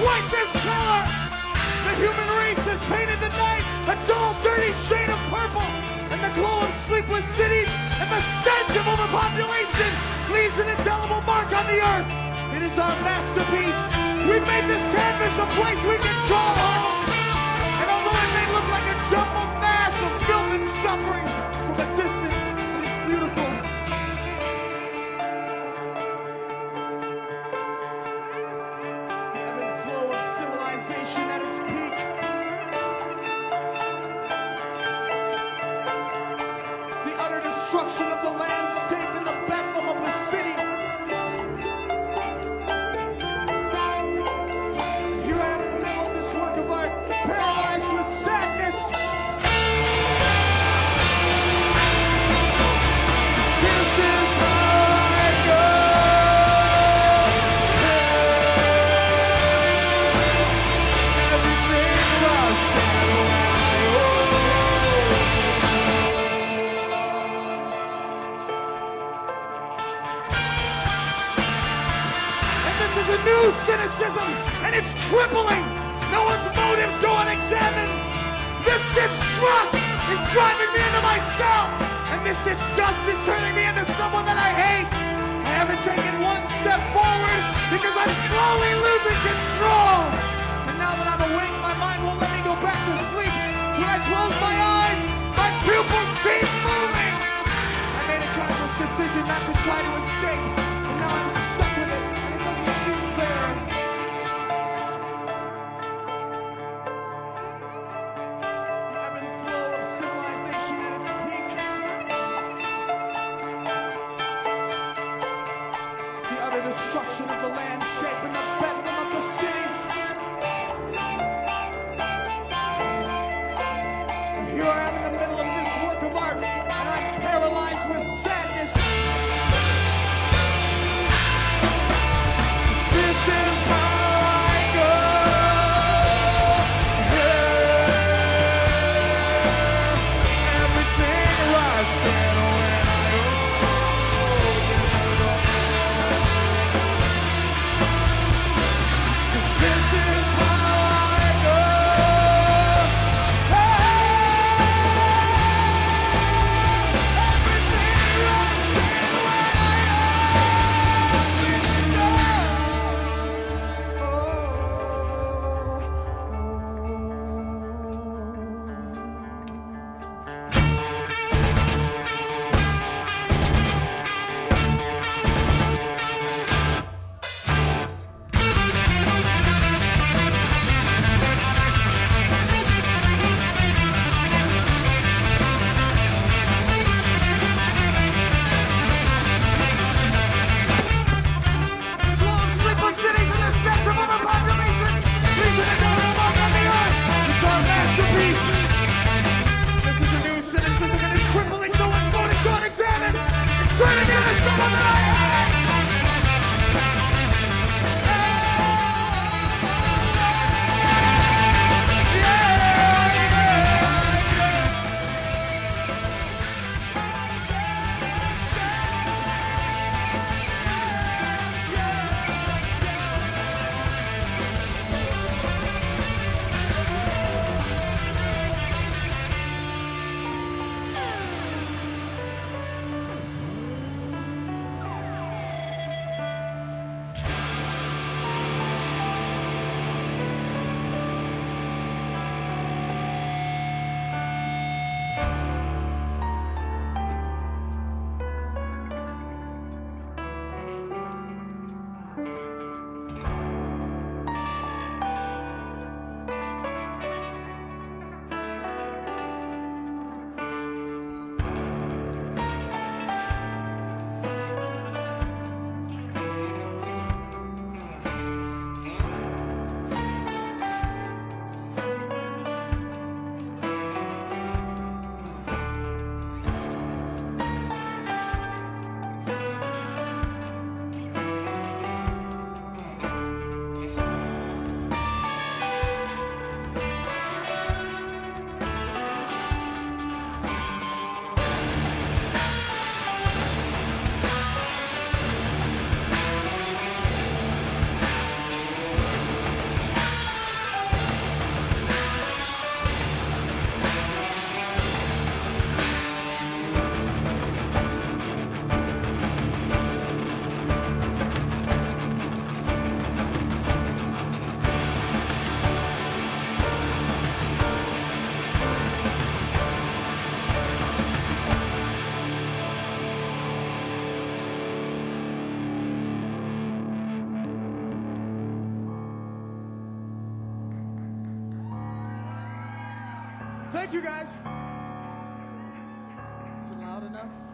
White this color. The human race has painted the night a dull, dirty shade of purple. And the glow of sleepless cities and the stench of overpopulation leaves an indelible mark on the earth. It is our masterpiece. We've made this canvas a place we can call home. Destruction of the landscape new cynicism, and it's crippling. No one's motives go unexamined. This distrust is driving me into myself, and this disgust is turning me into someone that I hate. I haven't taken one step forward because I'm slowly losing control. And now that I'm awake, my mind won't let me go back to sleep. When I close my eyes, my pupils keep moving. I made a conscious decision not to try to escape, and now I'm stuck utter destruction of the landscape and the bedlam of the city. And here I am in the middle of this work of art, and I'm paralyzed with sadness. Thank you, guys. Is it loud enough?